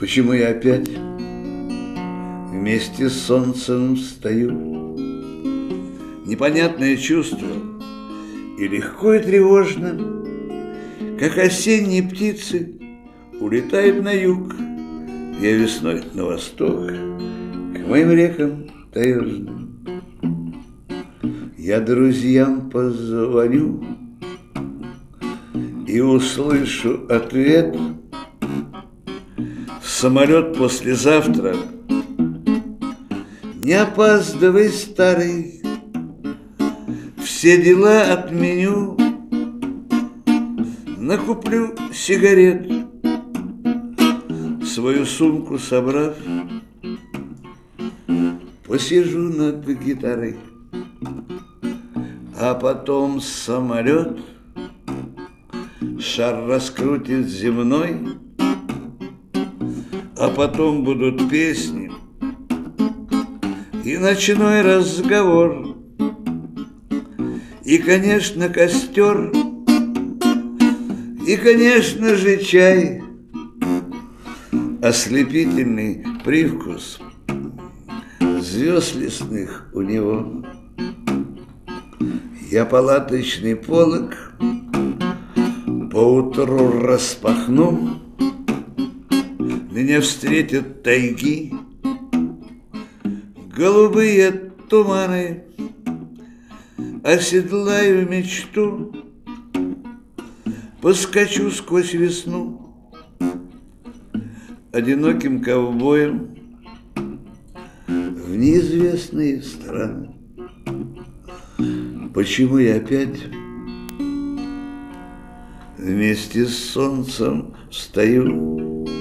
Почему я опять вместе с солнцем встаю? Непонятное чувство и легко и тревожно, Как осенние птицы улетают на юг, Я весной на восток, к моим рекам таежным. Я друзьям позвоню и услышу ответ — самолет послезавтра. Не опаздывай, старый, все дела отменю, накуплю сигарет, свою сумку собрав, посижу над гитарой, а потом самолет. Шар раскрутит земной, а потом будут песни и ночной разговор, и, конечно, костер, и, конечно же, чай, ослепительный привкус звезд лесных у него. Я палаточный полог поутру распахну, меня встретят тайги, голубые туманы, Оседлаю мечту, поскочу сквозь весну, Одиноким ковбоем в неизвестные страны. Почему я опять вместе с солнцем встаю?